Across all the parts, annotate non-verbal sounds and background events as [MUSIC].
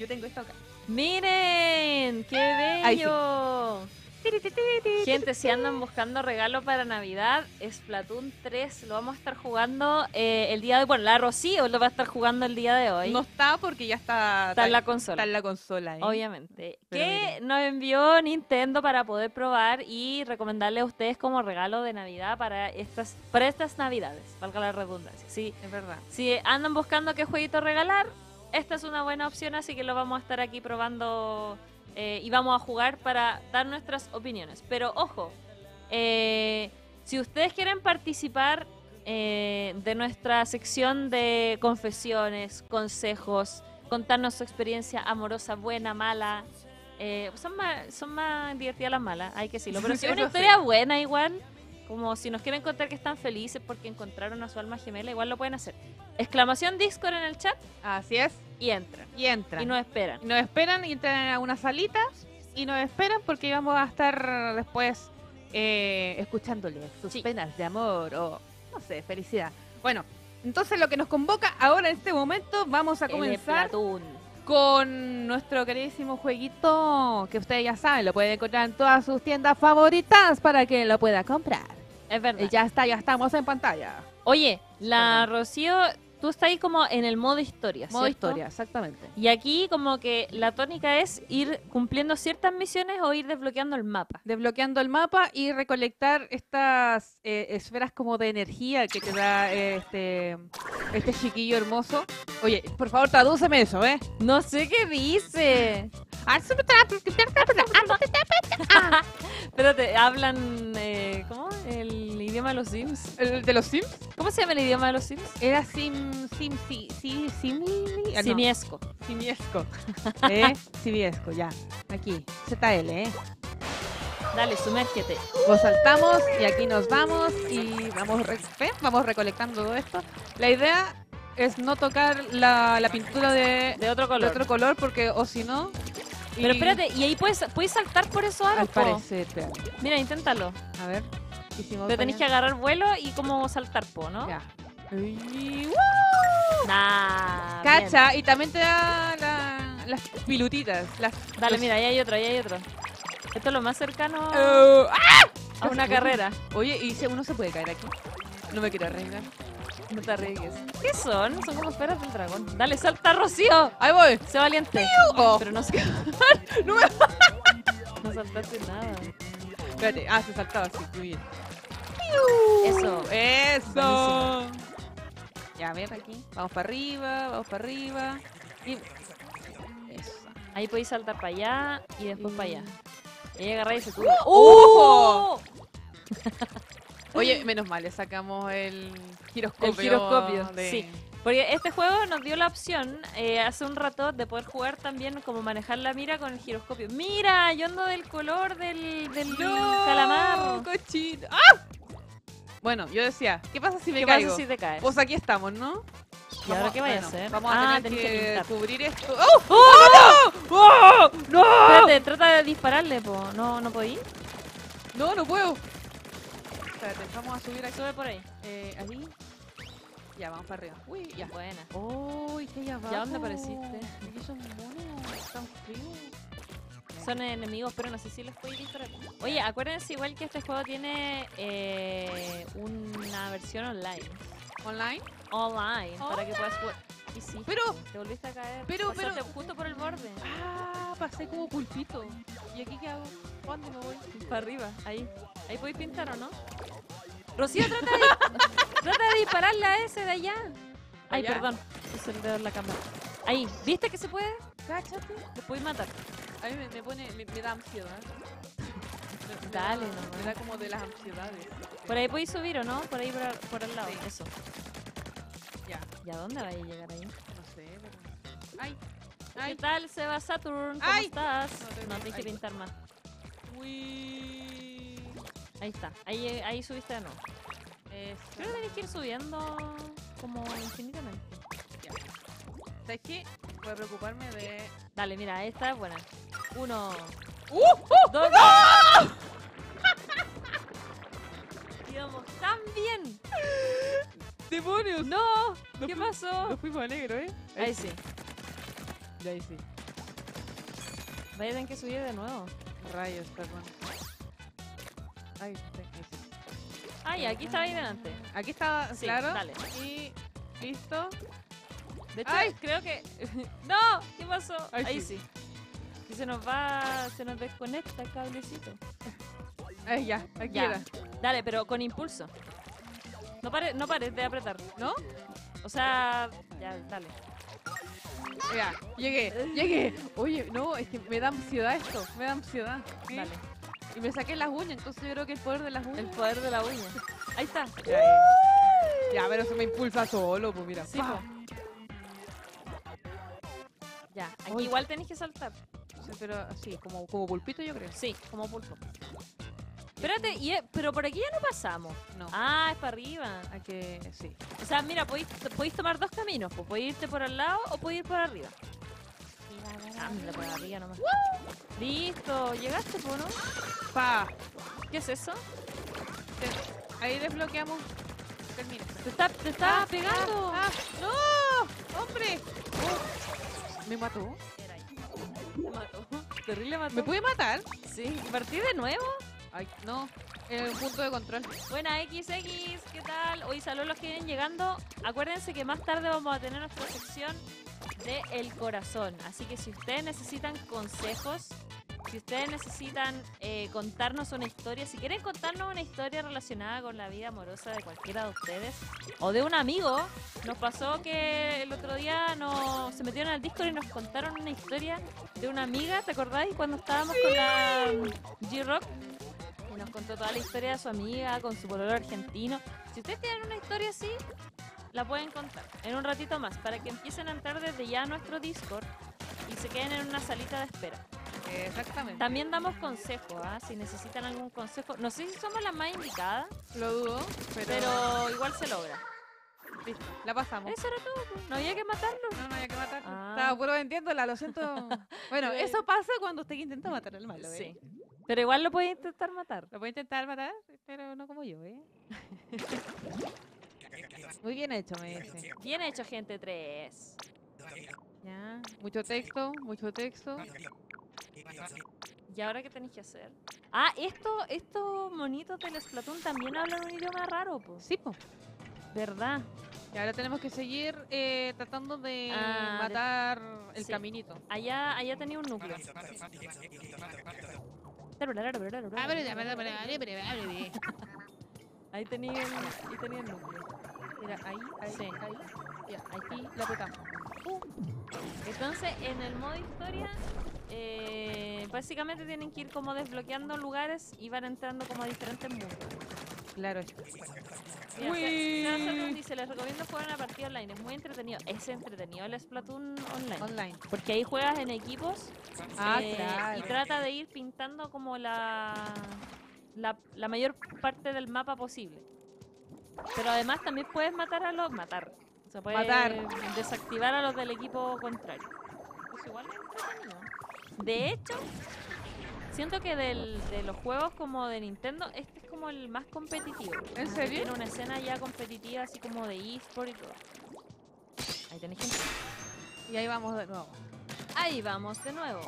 Yo tengo esto acá. Miren, qué sí. bello. Gente, si andan buscando regalo para Navidad, Splatoon 3 lo vamos a estar jugando eh, el día de Bueno, la Rocío lo va a estar jugando el día de hoy. No está porque ya está, está en la consola. está en la consola. ¿eh? Obviamente. Pero que miren. nos envió Nintendo para poder probar y recomendarle a ustedes como regalo de Navidad para estas, para estas Navidades, valga la redundancia. Si, Es verdad. si andan buscando qué jueguito regalar, esta es una buena opción, así que lo vamos a estar aquí probando eh, y vamos a jugar para dar nuestras opiniones. Pero ojo, eh, si ustedes quieren participar eh, de nuestra sección de confesiones, consejos, contarnos su experiencia amorosa, buena, mala. eh, son, más, son más divertidas las malas, hay que decirlo. Pero si es una [LAUGHS] historia buena igual, como si nos quieren contar que están felices porque encontraron a su alma gemela, igual lo pueden hacer. Exclamación Discord en el chat Así es. y entran. Y entran. Y nos esperan. Y nos esperan y entran a una salita y nos esperan porque vamos a estar después eh, escuchándoles sus Sí. penas de amor o, no sé, felicidad. Bueno, entonces lo que nos convoca ahora en este momento, vamos a El comenzar con nuestro queridísimo jueguito que ustedes ya saben, lo pueden encontrar en todas sus tiendas favoritas para que lo pueda comprar. Es verdad. Ya está, ya estamos en pantalla. Oye, la Perdón. Rocío, tú estás ahí como en el modo historia. Modo ¿cierto? historia, exactamente. Y aquí como que la tónica es ir cumpliendo ciertas misiones o ir desbloqueando el mapa. desbloqueando el mapa y recolectar estas eh, esferas como de energía que te da eh, este, este chiquillo hermoso. Oye, por favor, tradúceme eso, ¿eh? No sé qué dice. Pero [LAUGHS] te hablan, eh, ¿cómo? El idioma de los Sims. ¿El de los Sims? ¿Cómo se llama el idioma de los Sims? Era Sim, Sim, sí, sí, Sim, ah, no, Simiesco. Simiesco. [LAUGHS] ¿Eh? Simiesco, ya. Aquí, ZL, ¿eh? Dale, sumérgete. Lo saltamos y aquí nos vamos y vamos, re- vamos recolectando todo esto. La idea es no tocar la, la pintura de, De otro de color. otro color porque o si no... Pero y- espérate, y ahí puedes, puedes saltar por esos Al aros, po. parecer, espera. Mira, inténtalo. A ver. ¿Y si me voy Pero tenés que agarrar vuelo y como saltar, po, ¿no? Ya. Y- Nah, bien. Cacha, y también te da la- las pilutitas. Las, Dale, los- mira, ahí hay otro, ahí hay otro. Esto es lo más cercano Oh, ¡ah! a una carrera. Oye, ¿y si uno se puede caer aquí? No me quiero arriesgar. No te arriesgues. ¿Qué son? Son como esferas del dragón. Dale, salta, Rocío. ¡Ahí voy! Sé valiente. Oh. Pero no sé. [LAUGHS] No me... [LAUGHS] No saltaste nada. Espérate, ah, se saltaba así, muy bien. Eso. ¡Eso! Buenísimo. Ya, a ver aquí. Vamos para arriba, vamos para arriba. Y... Eso. Ahí podéis saltar para allá y después para allá. Y ahí agarráis y se sube. ¡Uh! [LAUGHS] Oye, menos mal, le sacamos el giroscopio. El giroscopio, de- sí. Porque este juego nos dio la opción eh, hace un rato de poder jugar también como manejar la mira con el giroscopio. Mira, yo ando del color del, del ¡No! calamar. cochino! ¡Ah! Bueno, yo decía, ¿qué pasa si me ¿Qué caigo? pasa si te caes? Pues aquí estamos, ¿no? ¿Y ahora Vamos- qué vaya a bueno, hacer? Vamos a Ah, tener que, cubrir esto. ¡Oh! ¡Oh, no! ¡Oh! ¡No! Espérate, trata de dispararle, po. ¿No, no podí? No, no puedo. Espérate, vamos a subir aquí. Sube por ahí. Eh, ahí. Ya, vamos para arriba. Uy, ya. Buena. ¡Uy, qué allá abajo! ¿Ya dónde apareciste? Aquí son monos, tan fríos. Son enemigos, pero no sé si les puedo disparar. Oye, acuérdense igual que este juego tiene eh, una versión online. ¿Online? Online, para que puedas jugar. Y sí, Pero, te volviste a caer. Pero, pero- justo por el borde. ah, pasé como pulpito. ¿Y aquí qué hago? ¿Dónde me voy? Para arriba, ahí. Ahí podéis pintar o no. [LAUGHS] Rocío, trata de, trata de dispararle a ese de allá. Ay, ¿Allá? perdón. Puse el dedo en la cámara. Ahí, ¿viste que se puede? Cáchate. Te puedes matar. A mí me, me pone, me, me da ansiedad. Me- Dale, da- nomás. Me da como de las ansiedades. Por ahí podéis subir o no? Por ahí por, por el lado. Sí. Eso. Ya, ¿Y a dónde vais a llegar ahí? no sé, pero... ¡Ay! ¿Qué ¡Ay! tal, Seba Saturn? ¿Cómo Ay. estás? No, te- No, ay. pintar más. Uy. Ahí está. Ahí, ahí subiste de nuevo. Eso. Creo que tenés que ir subiendo como infinitamente. ¿Sabes qué? Voy a preocuparme de... Dale, mira, esta es buena. Uno, ¡Uh! ¡Uh! dos. Íbamos [LAUGHS] tan bien. ¡Demonios! No, Nos ¿qué pasó? Nos fuimos a negro, ¿eh? Ahí sí. Ya, ahí sí. Vaya que subir de nuevo. Rayos, perdón. Ay, ahí sí. Ya, aquí estaba ahí delante. Aquí está, Sí, claro. dale. Y listo. De hecho, Ay. creo que. [LAUGHS] ¡No! ¿Qué pasó? Ay, Ahí sí. sí. Se nos va. Se nos desconecta el cablecito. Ay, ya, aquí Ya. era. Dale, pero con impulso. No pares no pares de apretar. ¿No? O sea, ya, dale. Ya, llegué, llegué. Oye, no, es que me da ansiedad esto, me da ansiedad. ¿sí? Dale. Y me saqué las uñas, entonces yo creo que el poder de las uñas. El poder de la uña. Ahí está. Ya, ya. Ya, pero se me impulsa solo, pues mira. Sí. Ya, aquí igual tenéis que saltar. Pero así, como, como pulpito yo creo. Sí, como pulpo. Espérate, y, pero por aquí ya no pasamos. No. Ah, es para arriba. Hay que, sí. O sea, mira, podéis, podéis tomar dos caminos. Pues podéis irte por al lado o podéis ir por arriba. Ah, mira, por arriba nomás. Listo, llegaste, po, ¿no? Pa. ¿Qué es eso? Te- Ahí desbloqueamos. Termina. Te está, te está pegando. Ah, ¡No! ¡Hombre! Oh, ¿Me mató? Te mató. Terrible mató. ¿Me puede matar? Sí. ¿Partí de nuevo? Ay, no. En el punto de control. Buena XX, ¿qué tal? Hoy saludos los que vienen llegando. Acuérdense que más tarde vamos a tener nuestra sección de El Corazón. Así que si ustedes necesitan consejos, si ustedes necesitan eh, contarnos una historia, si quieren contarnos una historia relacionada con la vida amorosa de cualquiera de ustedes o de un amigo, nos pasó que el otro día nos, se metieron al Discord y nos contaron una historia de una amiga, ¿te acordáis? Cuando estábamos con la mm, G-Rock y nos contó toda la historia de su amiga con su pololo argentino. Si ustedes tienen una historia así, la pueden contar en un ratito más para que empiecen a entrar desde ya a nuestro Discord y se queden en una salita de espera. Exactamente. También damos consejos, ¿ah? si necesitan algún consejo. No sé si somos las más indicadas, Lo dudo, pero, pero igual se logra. listo, la pasamos. Eso era todo, pues. no había que matarlo. No, no había que matar. Ah. Estaba puro vendiéndola, lo siento. [LAUGHS] Bueno, eso pasa cuando usted intenta matar al malo, ¿eh? Sí. Pero igual lo puede intentar matar. Lo puede intentar matar, pero no como yo, ¿eh? [LAUGHS] Muy bien hecho, me dice. Bien hecho, gente 3. Ya, mucho texto, mucho texto. ¿Y ahora qué tenéis que hacer? Ah, esto, estos monitos del Splatoon también hablan un idioma raro, pues. Sí, po. ¿Verdad? Y ahora tenemos que seguir eh, tratando de Ah, de- matar el sí. caminito. Allá, allá tenía un núcleo. Ahí tenía el, ahí tenía el núcleo. Mira, ahí, ahí, Sí. ahí. Ya, aquí lo apretamos. Entonces, en el modo historia, eh, básicamente tienen que ir como desbloqueando lugares y van entrando como a diferentes mundos. Claro. Mira, Uy. Se- dice, les recomiendo jugar una partida online, es muy entretenido. Es entretenido el Splatoon online. Online. Porque ahí juegas en equipos Ah, eh, claro. y trata de ir pintando como la, la, la mayor parte del mapa posible. Pero además también puedes matar a los... Matar. O sea, puedes Matar. desactivar a los del equipo contrario. Pues igual es entretenido. De hecho, siento que del- de los juegos como de Nintendo, este es como el más competitivo. ¿En serio? Tiene una escena ya competitiva así como de eSport y todo. Ahí tenéis gente. Y ahí vamos de nuevo. Ahí vamos de nuevo.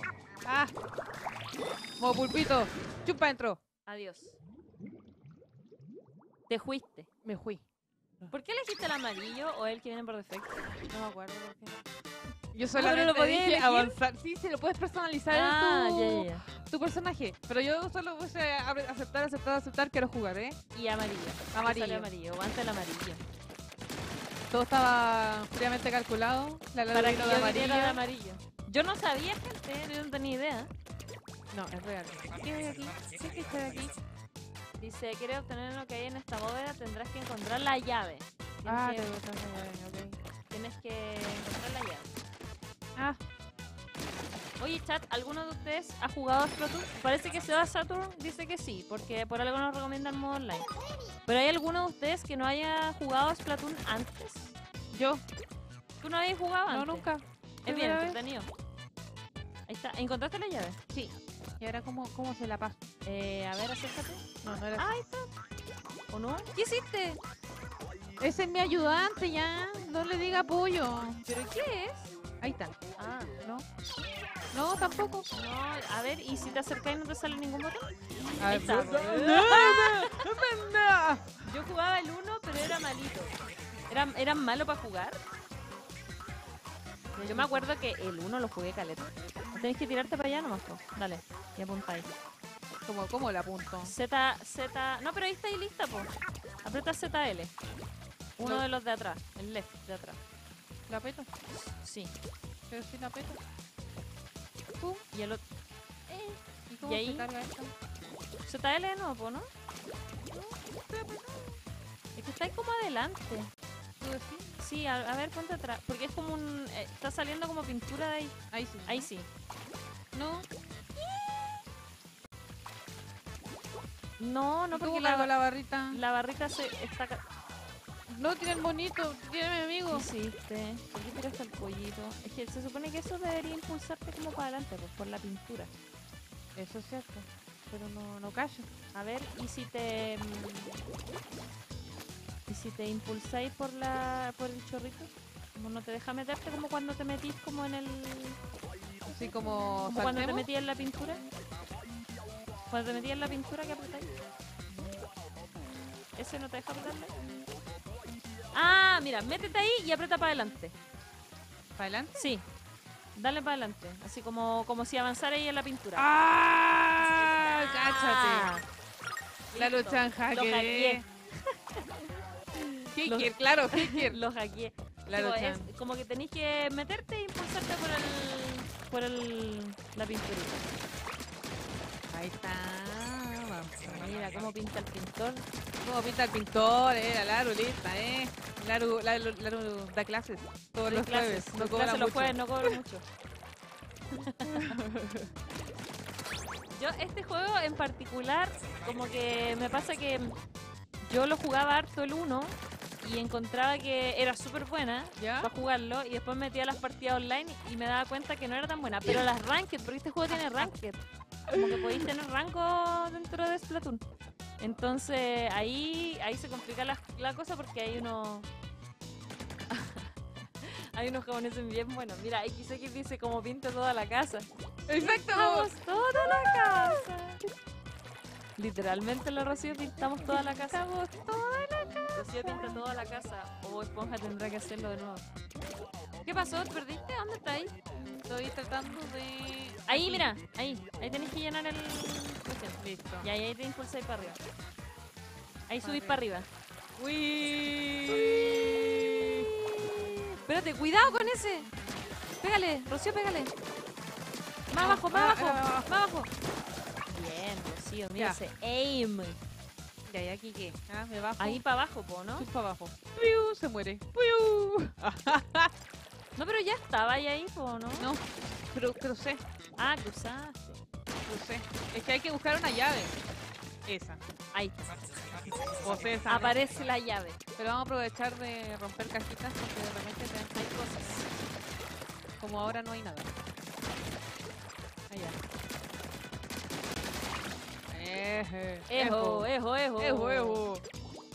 ¡Ah! Modo pulpito. Chupa dentro. Adiós. Te fuiste. Me fui. ¿Por qué elegiste el amarillo o el que viene por defecto? No me acuerdo por qué. Yo solamente lo podías dije elegir. avanzar. Sí, se lo puedes personalizar en Ah, tu, ya, ya, ya. tu personaje. Pero yo solo puse a- aceptar, aceptar, aceptar, quiero jugar, ¿eh? Y amarillo. Amarillo. Sale amarillo. Aguanta el amarillo. Todo estaba fríamente calculado. La Para que yo de amarillo. amarillo. Yo no sabía, gente. Yo no tenía idea. No, es real. ¿Qué aquí? ¿Qué que está aquí? Dice, ¿quieres obtener lo que hay en esta bóveda? Tendrás que encontrar la llave. Tienes, Ah, que, te gusta esa llave, ok. tienes que encontrar la llave. Ah, Oye, chat, ¿alguno de ustedes ha jugado a Splatoon? Parece que Seba Saturn dice que sí, porque por algo nos recomiendan modo online. Pero ¿hay alguno de ustedes que no haya jugado a Splatoon antes? yo. ¿Tú no habías jugado No, antes? nunca. Es bien entretenido. Ahí está. ¿Encontraste la llave? Sí. ¿Y ahora cómo, cómo se la paso? Eh, a ver, acércate. No, no era Ah, ahí está. ¿O no? ¿Qué hiciste? Ese es mi ayudante ya. No le diga apoyo. ¿Pero qué es? Ahí está. Ah, ¿No? No, tampoco. No, a ver, ¿y si te acercas y no te sale ningún botón? A Ahí ver, está, [LAUGHS] pues. No, no, no, no. Yo jugaba el 1, pero era malito. ¿Era, ¿Era malo para jugar? Yo me acuerdo que el 1 lo jugué caleta. Tenés que tirarte para allá nomás, po. Dale, y apuntáis. ¿Cómo, cómo le apunto? Z, Z... No, pero ahí está ahí lista, po. Aprieta ZL. Uno No. de los de atrás, el left de atrás. ¿La peto? Sí. Pero sí la peto. Pum. Y el otro... ¿Y cómo ¿Y ahí? se carga esto? ZL de nuevo, po, ¿no? Es que está ahí como adelante. ¿Tú decís? Sí, a, a ver, ponte atrás. Porque es como un... eh, está saliendo como pintura de ahí. Ahí sí. Ahí sí. No, No, no, ¿Y ¿Cómo porque la, la barrita? la barrita se está... No, tiene el bonito. Tiene mi ¿Qué amigo. hiciste? ¿Por qué tiraste el pollito? Es que se supone que eso debería impulsarte como para adelante, pues, por la pintura. Eso es cierto. Pero no, no callo. A ver, ¿y si te... mm, ¿Y si te impulsáis por la por el chorrito? Como no te deja meterte como cuando te metís como en el... Así como, Como cuando te metías en la pintura. Cuando te metías en la pintura, ¿qué apretáis? ¿Ese no te deja apretarle? Ah, mira, métete ahí y aprieta para adelante. ¿Para adelante? Sí. Dale para adelante. Así como, como si avanzara ahí en la pintura. ¡Ah! Ah, ¡Cáchate! La listo. lucha en Lo [LAUGHS] hacker. claro, hacker. [LAUGHS] Lo hackeé. La lucha. es como que tenéis que meterte e impulsarte por el por el la pinturita. Ahí está. Mira cómo pinta el pintor. Cómo pinta el pintor, eh, la Laru, lista, eh. Laru, Laru, Laru da clases todos los clases. jueves. No cobra clases los mucho. jueves, no cobro mucho. [LAUGHS] Yo este juego en particular, como que me pasa que yo lo jugaba harto el 1 y encontraba que era súper buena ¿Ya? para jugarlo y después metía las partidas online y me daba cuenta que no era tan buena. Pero las ranked, porque este juego tiene ranked. Como que podéis tener rango dentro de Splatoon. Entonces ahí, ahí se complica la, la cosa porque hay unos... [LAUGHS] hay unos japoneses bien buenos. Mira, XX dice como pinta toda la casa. Exacto. Pintamos toda la casa. Literalmente la Rocío pintamos toda la casa. Pintamos toda la casa. Rocío pinta toda la casa. O Esponja tendrá que hacerlo de nuevo. ¿Qué pasó? ¿Te perdiste? ¿Dónde está ahí? Estoy tratando de. Ahí, mira. Ahí. Ahí tenés que llenar el... Listo. Y ahí, te impulsáis para arriba. Ahí subís Arriba. para arriba. Uy. Espérate, cuidado con ese. Pégale, Rocío, pégale. Más abajo, más ah, abajo, ah, más abajo. Bien, Rocío, mira ese aim. Ya, ¿y aquí qué? Ah, me bajo. Ahí para abajo, po, ¿no? Sub para abajo. ¡Piu! Se muere. ¡Piu! [LAUGHS] No, pero ya estaba ahí, ahí, po, ¿no? No, cru crucé, Ah, cruzaste. Es que hay que buscar una llave. Esa. Ahí. Aparece la llave. Pero vamos a aprovechar de romper cajitas porque de repente te Hay cosas. como ahora no hay nada. Allá. Eje. Ejo, ejo, ejo. Ejo, ejo.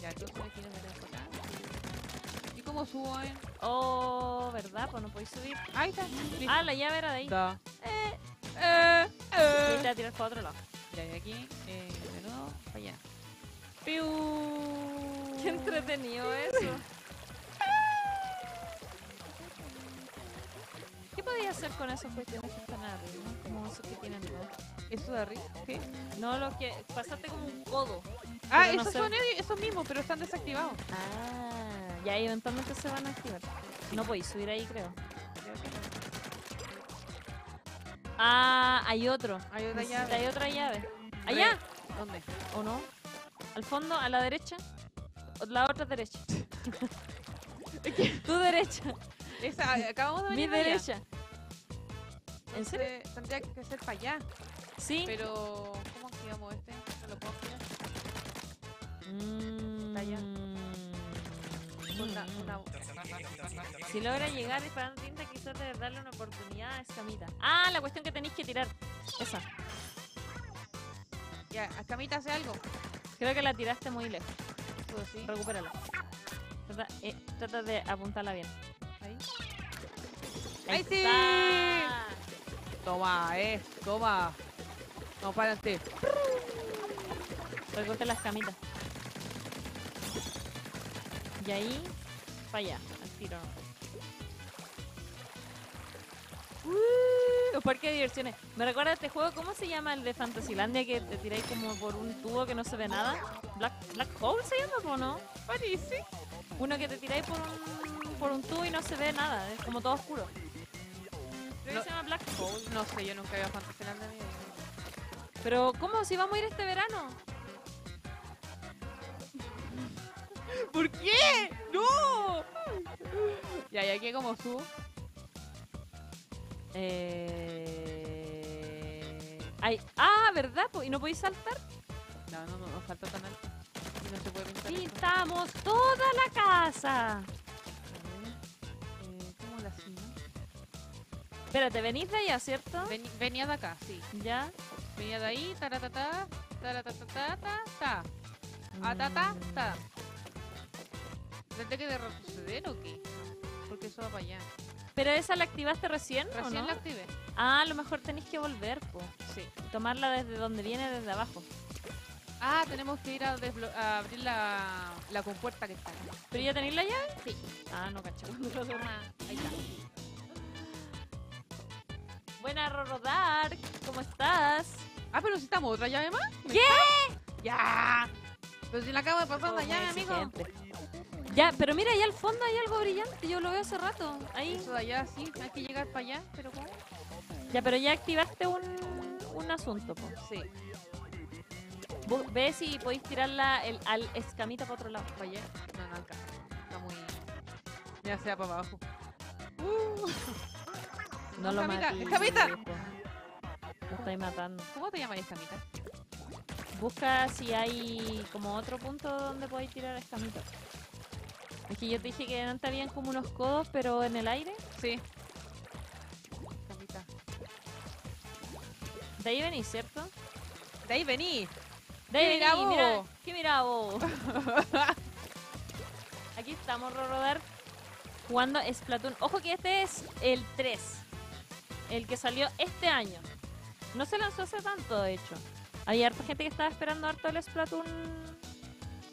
Ya, entonces me quiero meter acá. ¿Y cómo subo ahí? Oh, ¿verdad? Pues no podéis subir. Ahí está. Ah, la llave era de ahí. Da. Eh, Eh, eh. va a tirar para otro lado. Ya, y aquí, eh, de nuevo, para allá. Piu. Qué entretenido eso. ¿Qué podía hacer con esos cuestiones que están arriba? Como esos que tienen dos. ¿Eso de arriba? ¿Qué? No, lo que pasaste como un codo. Ah, no esos son ellos- esos mismos, pero están desactivados. Ah, ya eventualmente se van a activar. No podéis subir ahí, creo. Ah, hay otro. Hay otra llave. Hay otra llave. ¿Allá? ¿Dónde? ¿O no? ¿Al fondo? ¿A la derecha? ¿O La otra derecha. [LAUGHS] tu derecha. Esa, acabamos de Mi venir allá. derecha. ¿En serio? Tendría que ser para allá. Sí. Pero, ¿cómo activamos este? No lo puedo activar. Mm. Está allá. Una, una... Si logra llegar disparando tinta, quizás debes darle una oportunidad a Escamita. Ah, la cuestión que tenéis que tirar. Esa. Ya, Camita hace algo. Creo que la tiraste muy lejos. Todo sí. Recupérala. Trata, eh, trata de apuntarla bien. Ahí. ¡Ahí sí! Toma, eh. Toma. No, párate. Recoge las camitas. Y ahí, para allá, al tiro. Parque de diversiones. Me recuerda este juego, ¿cómo se llama el de Fantasylandia que te tiráis como por un tubo que no se ve nada? Black, Black Hole se llama, ¿o no? Parece. Uno que te tiráis por un, por un tubo y no se ve nada, es como todo oscuro. Creo No. que se llama Black Hole. No sé, yo nunca había Fantasyland de mi vida. Pero, ¿cómo? Si vamos a ir este verano. ¿Por qué? ¡No! Ya, ya que como subo. Eh... Ay, ah, ¿verdad? ¿Y no podéis saltar? No, no, no, nos falta tan alto. Y no se puede pintar. esto. Pintamos toda la casa. A ver, eh, ¿Cómo la? Espérate, venís de allá, ¿cierto? Venía de acá, sí. Ya. Venía de ahí, taratatá, taratatá, ta, ta. Ah, ta, ta, ta. ¿Tendré que de retroceder o qué? Porque eso va para allá. ¿Pero esa la activaste recién, o Recién no? la activé. Ah, a lo mejor tenéis que volver, po. Sí. Tomarla desde donde viene, desde abajo. Ah, tenemos que ir a, abrir la, la compuerta que está acá. ¿Pero ya tenéis la llave? Sí. Ah, no cacho. [LAUGHS] Ahí está. Buena Roro Dark, ¿cómo estás? Ah, pero necesitamos otra llave más. ¿Qué? ¡Ya! Pero si la acabo de pasar la llave, amigo. Ya, pero mira, ahí al fondo hay algo brillante, yo lo veo hace rato. Ahí. Eso de allá, sí, hay que llegar para allá, pero ¿cómo? Ya, pero ya activaste un, un asunto, po. Sí, Ve si podéis tirarla el, al escamita para otro lado. para allá. No, no alcanza. Está muy. Ya sea para abajo. [LAUGHS] No lo Escamita, mates. escamita. Lo estáis matando. ¿Cómo te llamas escamita? Busca si hay como otro punto donde podéis tirar escamita. Es que yo te dije que antes habían como unos codos, pero en el aire. Sí. De ahí venís, ¿cierto? De ahí vení. De ahí ¿Qué mirá venís, mira? ¿Qué vos? [LAUGHS] Aquí estamos, Rorodar, jugando Splatoon. Ojo que este es el 3. El que salió este año. No se lanzó hace tanto, de hecho. Hay harta gente que estaba esperando harto el Splatoon.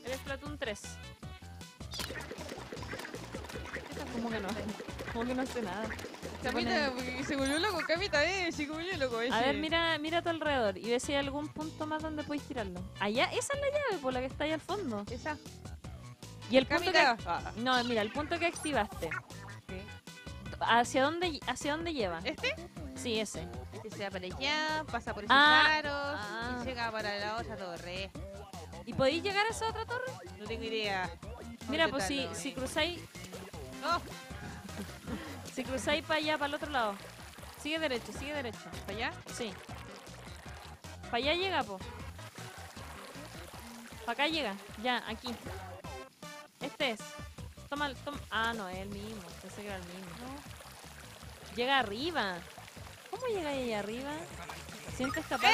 El Splatoon 3. Como que no, como que no hace nada. Se Camita, se volvió loco, Camita, eh, se volvió loco. A ver, mira, mira a tu alrededor y ve si hay algún punto más donde podéis tirarlo. Allá, esa es la llave, por la que está ahí al fondo. Esa. Y el punto que. Ah, No, mira, el punto que activaste. ¿qué? ¿Hacia dónde, hacia dónde lleva? ¿Este? Sí, ese. Que sea para allá, pasa por esos Ah, aros ah. y llega para la otra torre. ¿Y podéis llegar a esa otra torre? No tengo idea. Mira, pues si, si cruzáis, No, si cruzáis para allá, para el otro lado. Sigue derecho, sigue derecho. para allá. Sí. Para allá llega, po. Para acá llega. Ya, aquí. Este es. Toma, el- toma. Ah, no, es el mismo. Pensé que era el mismo. Llega arriba. ¿Cómo llega ahí arriba? ¿Sientes capaz?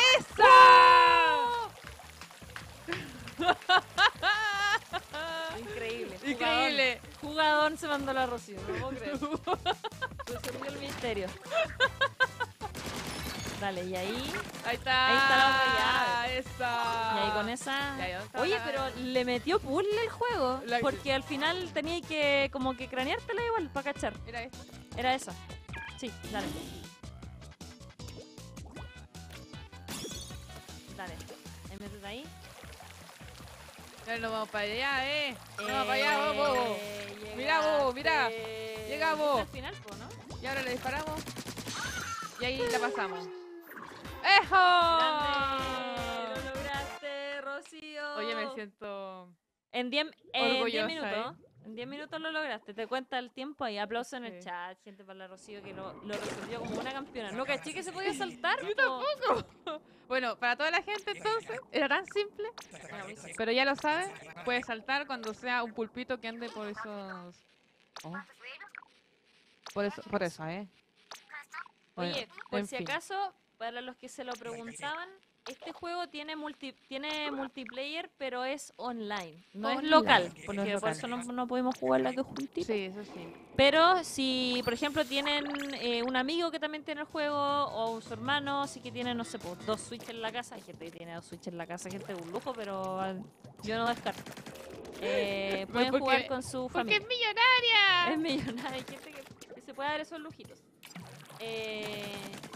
[LAUGHS] Increíble. Increíble. Jugador, jugador se mandó la Rocío, no puedo creer. [LAUGHS] Resolvió el misterio. Dale, y ahí. Ahí está. Ahí está la otra llave. Esa. Y ahí con esa. Oye, pero le metió puzzle el juego. La- Porque al final tenía que como que craneártela igual para cachar. Era esto. Era esa. Sí, dale. Dale. Ahí metes ahí. Ya nos vamos para allá, eh. Nos vamos para Eh, allá, vamos. Mira vos, mira. llegaste. Llegamos. Al final, po, ¿no? Y ahora le disparamos. Y ahí la pasamos. ¡Grande! ¡Ejo! ¡Lo lograste, Rocío! Oye, me siento. En 10 en Orgullosa, 10 minutos. En 10 minutos lo lograste. Te cuenta el tiempo ahí. Aplauso en el Sí. chat. Gente para la Rocío que lo, lo resolvió como una campeona. No caché que se podía saltar. po. [LAUGHS] Bueno, para toda la gente entonces, era tan simple. Pero ya lo sabe, puede saltar cuando sea un pulpito que ande por esos. Oh. Por eso, por eso, eh. Bueno, Oye, por en si fin. acaso, para los que se lo preguntaban, este juego tiene multi, tiene multiplayer, pero es online. No, es local, no porque es por eso no, no pudimos jugar la que juntita. Sí, eso sí. Pero si, por ejemplo, tienen eh, un amigo que también tiene el juego, o su hermano, sí que tiene, no sé, pues, dos Switch en la casa. Hay gente que tiene dos Switch en la casa, gente de un lujo, pero ah, yo no descarto. Eh, [LAUGHS] pueden porque- jugar con su Porque familia. es millonaria. Es millonaria, hay gente que, que se puede dar esos lujitos. Eh,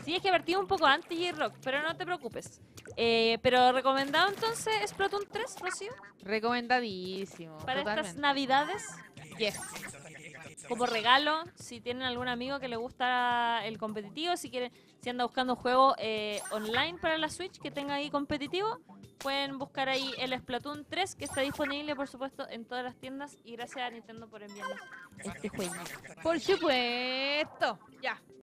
sí, es que partimos un poco antes J-Rock, pero no te preocupes. Eh, pero recomendado entonces Splatoon 3, Rocío, Recomendadísimo. para estas totalmente. navidades, Yes. como regalo, si tienen algún amigo que le gusta el competitivo, si quieren, si anda buscando un juego eh, online para la Switch que tenga ahí competitivo, pueden buscar ahí el Splatoon 3, que está disponible, por supuesto, en todas las tiendas. Y gracias a Nintendo por enviarnos este juego. Por supuesto. Ya.